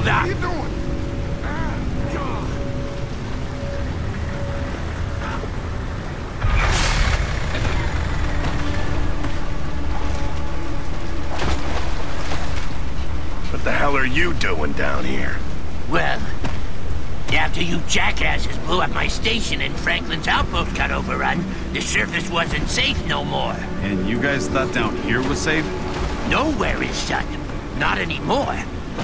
Hold up! What are you doing? What the hell are you doing down here? Well, after you jackasses blew up my station and Franklin's outpost got overrun, the surface wasn't safe no more. And you guys thought down here was safe? Nowhere is, son. Not anymore.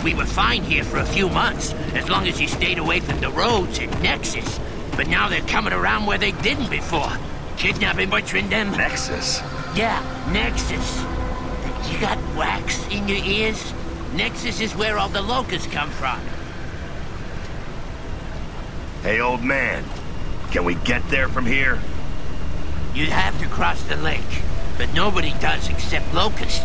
We were fine here for a few months, as long as you stayed away from the roads and Nexus. But now they're coming around where they didn't before. Kidnapping, butchering them. Nexus? Yeah, Nexus. You got wax in your ears? Nexus is where all the locusts come from. Hey, old man. Can we get there from here? You'd have to cross the lake, but nobody does except Locust.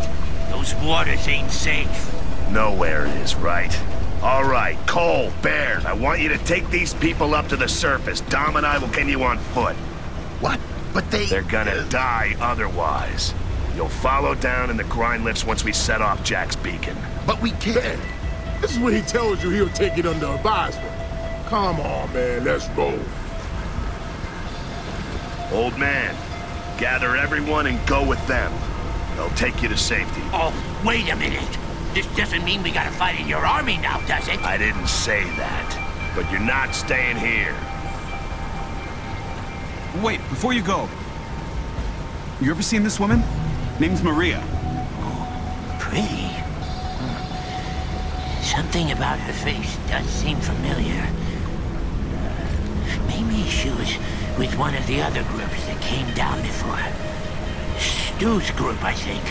Those waters ain't safe. Nowhere it is, right? All right, Cole, Baird, I want you to take these people up to the surface. Dom and I will get you on foot. What? But they... They're gonna die otherwise. You'll follow down in the grind lifts once we set off Jack's beacon. But we can't. This is when he tells you he'll take it under advisement. Come on, man, let's roll. Old man, gather everyone and go with them. They'll take you to safety. Oh, wait a minute. This doesn't mean we gotta fight in your army now, does it? I didn't say that. But you're not staying here. Wait, before you go. You ever seen this woman? Name's Maria. Oh, Pretty. Something about her face does seem familiar. Maybe she was with one of the other groups that came down before. Stu's group, I think.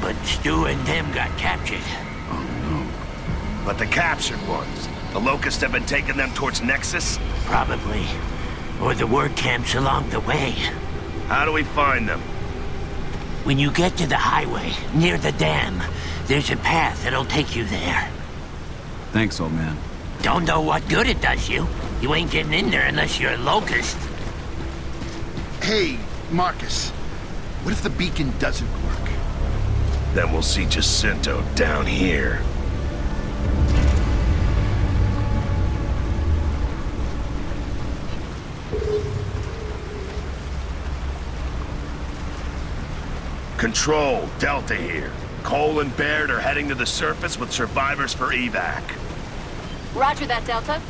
But Stu and them got captured. Oh, no. But the captured ones, the Locusts have been taking them towards Nexus? Probably. Or the work camps along the way. How do we find them? When you get to the highway, near the dam, there's a path that'll take you there. Thanks, old man. Don't know what good it does you. You ain't getting in there unless you're a locust. Hey, Marcus. What if the beacon doesn't work? Then we'll see Jacinto down here. Control, Delta here. Cole and Baird are heading to the surface with survivors for evac. Roger that, Delta.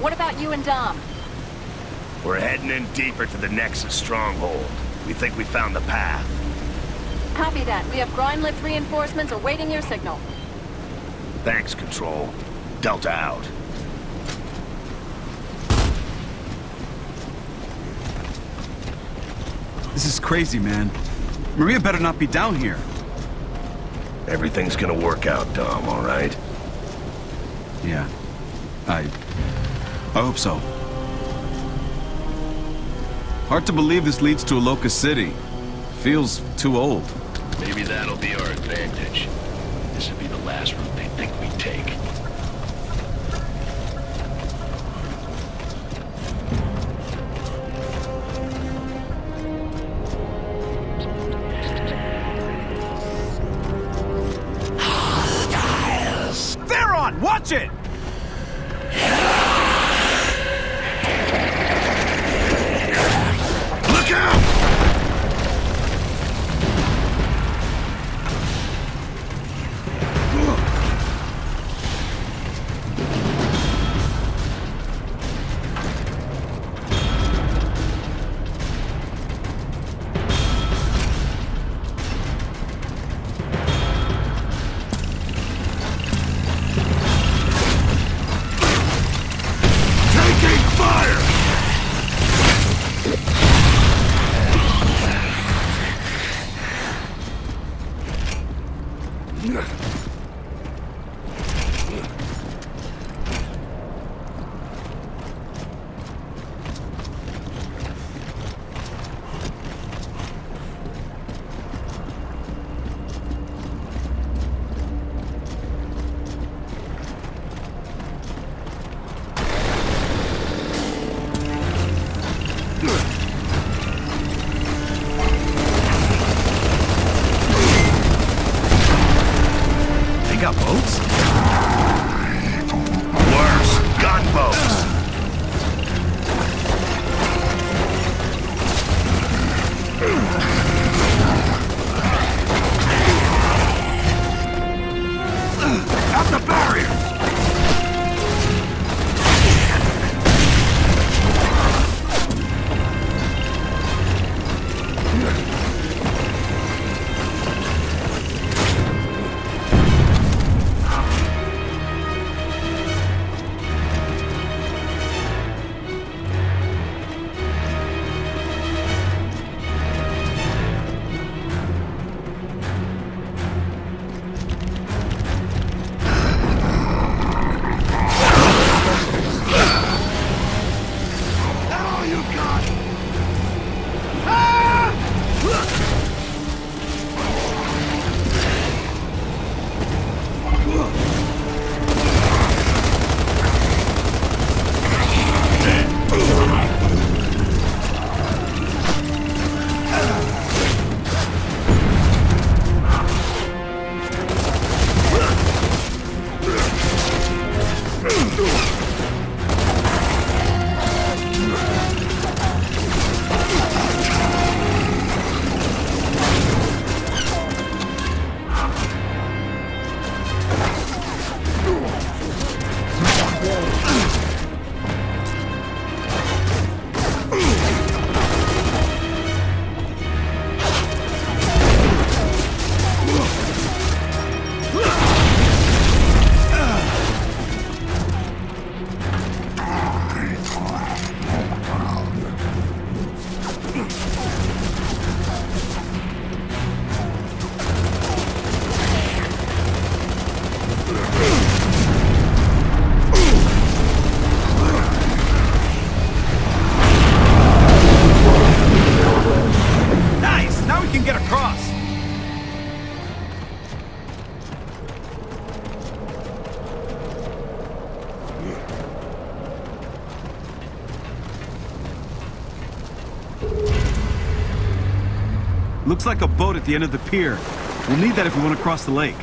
What about you and Dom? We're heading in deeper to the Nexus stronghold. We think we found the path. Copy that. We have grind lift reinforcements awaiting your signal. Thanks, Control. Delta out. This is crazy, man. Maria better not be down here. Everything's gonna work out, Dom, all right? Yeah. I... I hope so. Hard to believe this leads to a Locust City. Feels too old. Maybe that'll be our advantage. This would be the last route they think we take. got boats? Worse, gunboats! At the barrier! Looks like a boat at the end of the pier. We'll need that if we want to cross the lake.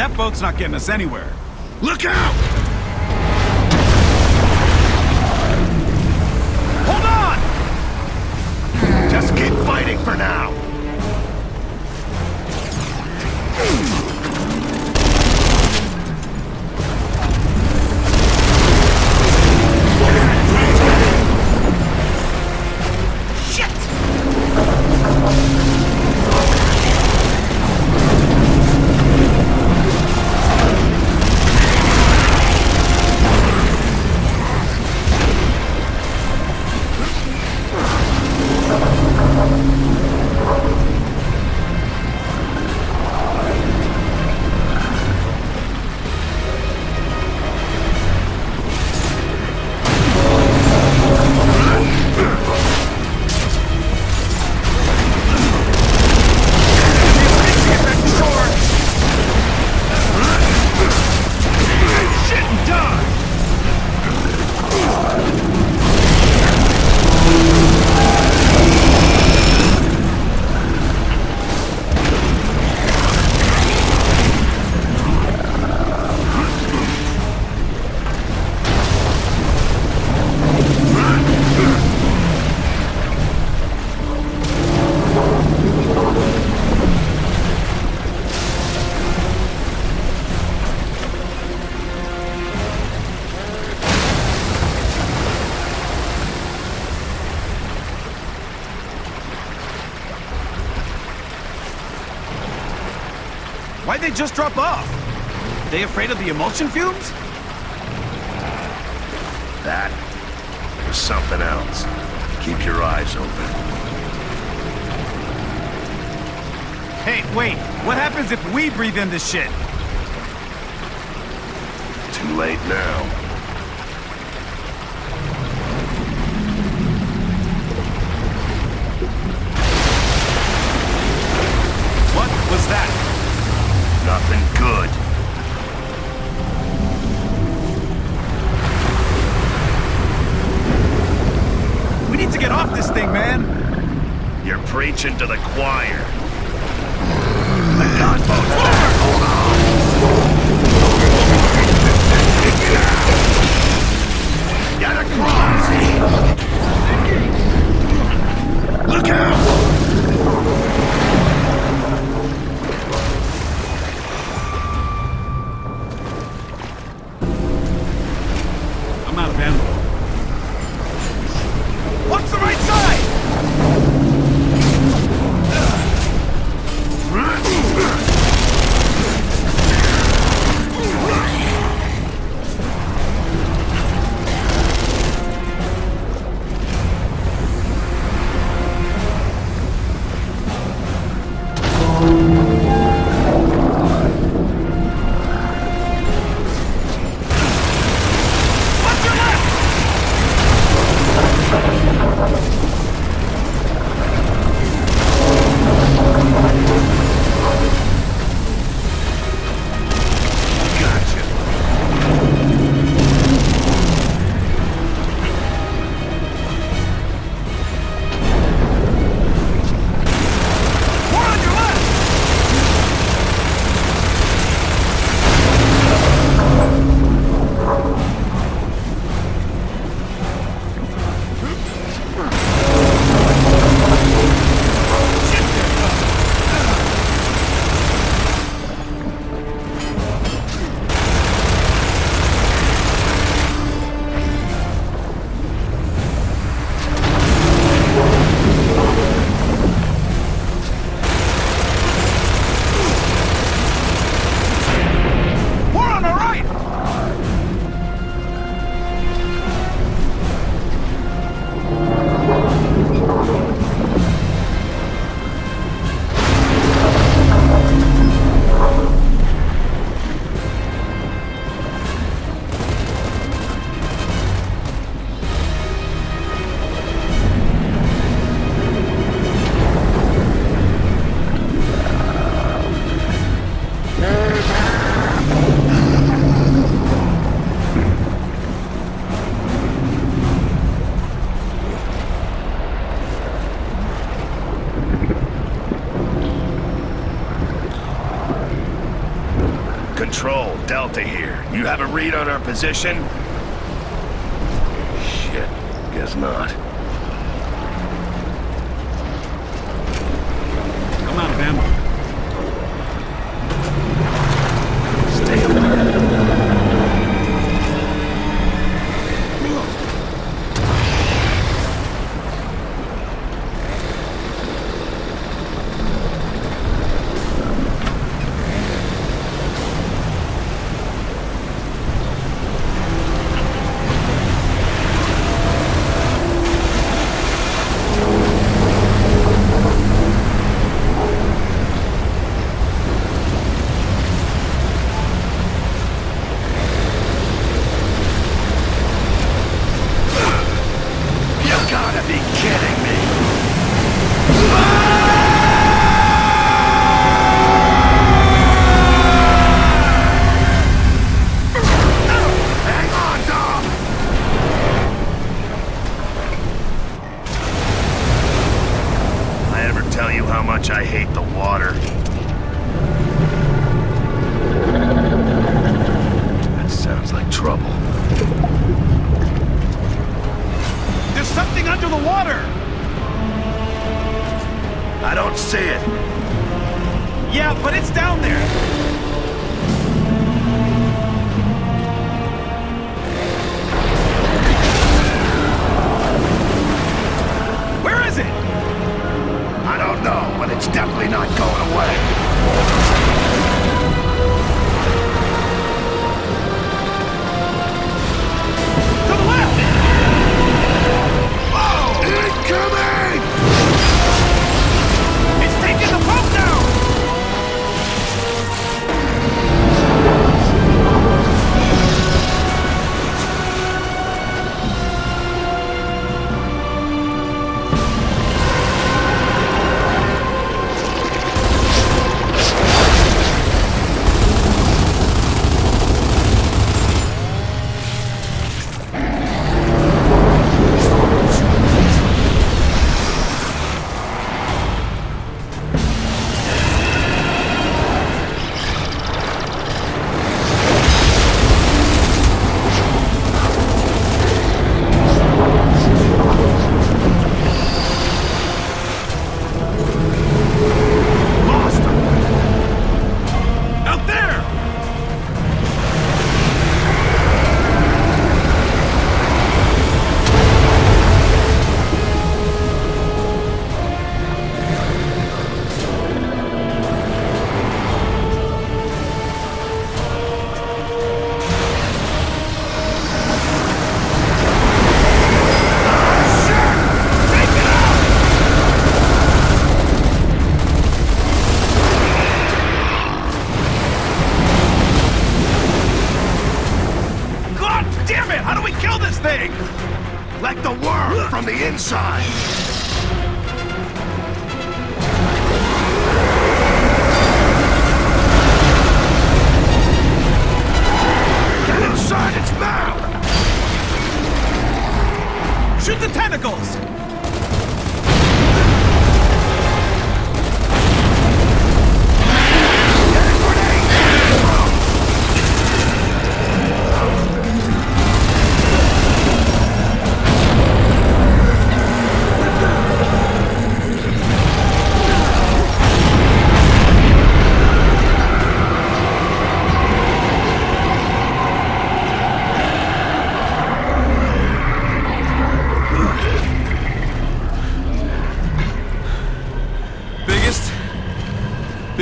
That boat's not getting us anywhere. Look out! They just drop off? They afraid of the imulsion fumes? That was something else. Keep your eyes open. Hey, wait. What happens if we breathe in this shit? Too late now. What was that? Nothing good. We need to get off this thing, man. You're preaching to the choir. The gunboat's there. Hold on. Get across. Look out! Delta here. You have a read on our position? Shit, guess not.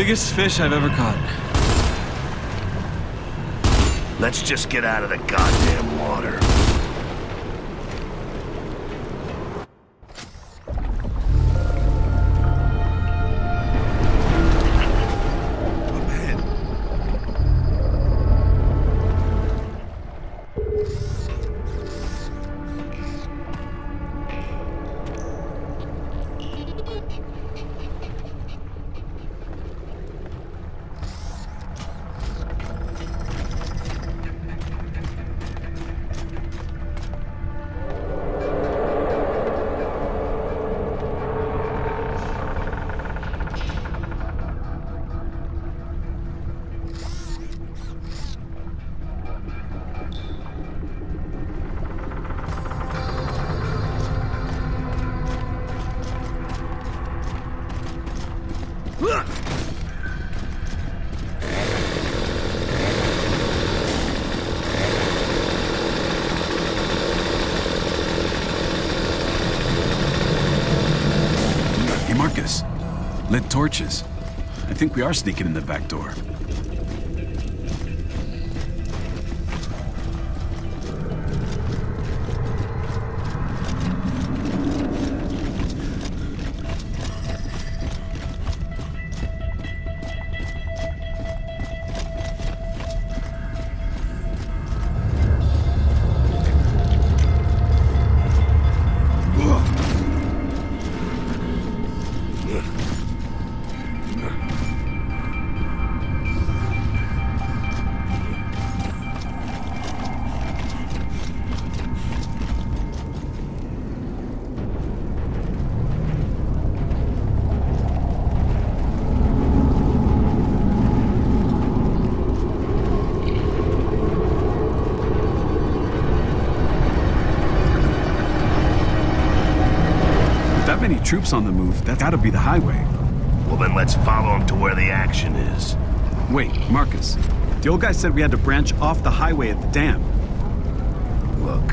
biggest fish I've ever caught. Let's just get out of the goddamn torches. I think we are sneaking in the back door. Troops on the move, that's gotta be the highway. Well, then let's follow him to where the action is. Wait, Marcus. The old guy said we had to branch off the highway at the dam. Look.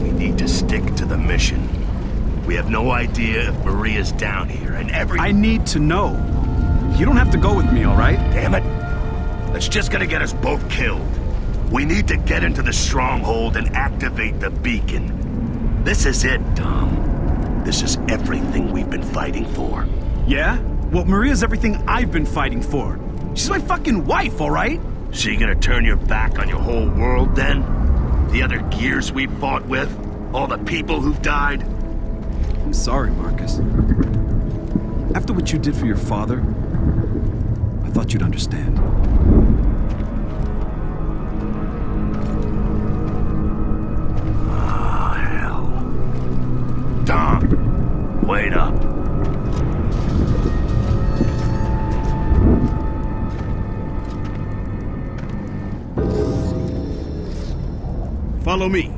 We need to stick to the mission. We have no idea if Maria's down here, and every- I need to know. You don't have to go with me, all right? Damn it! That's just gonna get us both killed. We need to get into the stronghold and activate the beacon. This is it, Dom. This is everything we've been fighting for. Yeah? Well, Maria's everything I've been fighting for. She's my fucking wife, all right? So you gonna turn your back on your whole world then? The other gears we fought with? All the people who've died? I'm sorry, Marcus. After what you did for your father, I thought you'd understand. Oh, hell. Dom, wait up. Follow me.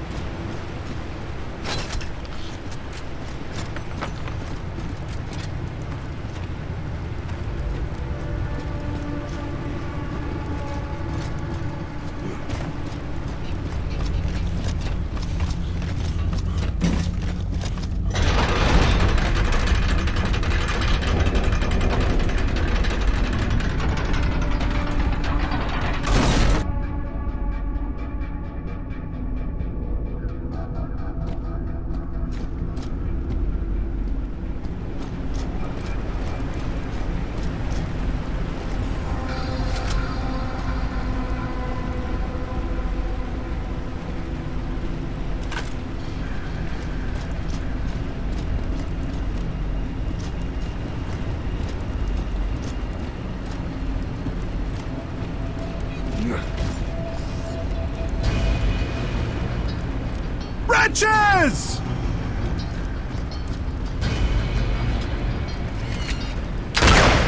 Wretches!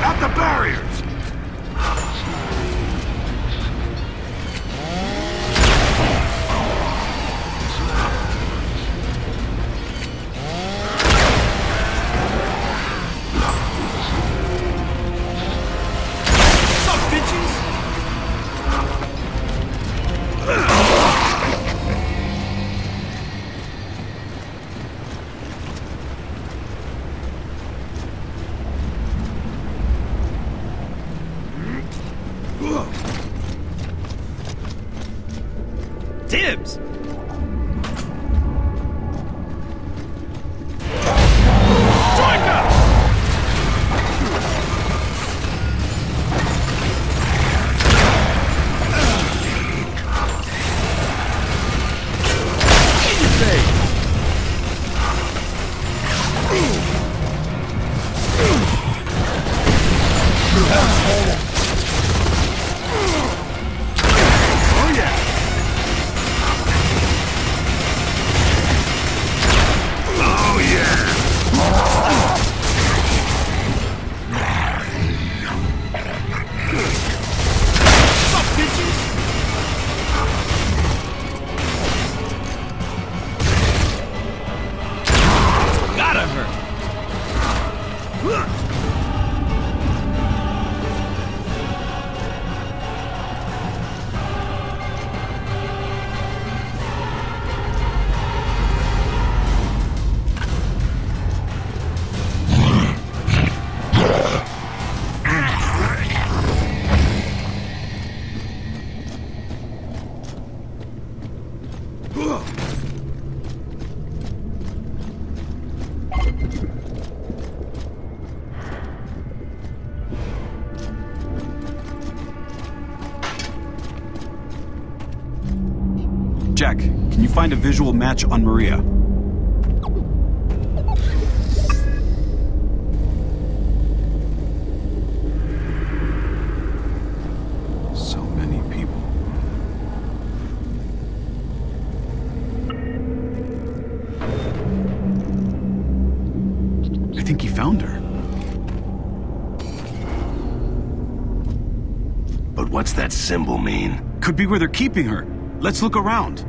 At the barriers! Jack, can you find a visual match on Maria? Symbol mean? Could be where they're keeping her. Let's look around.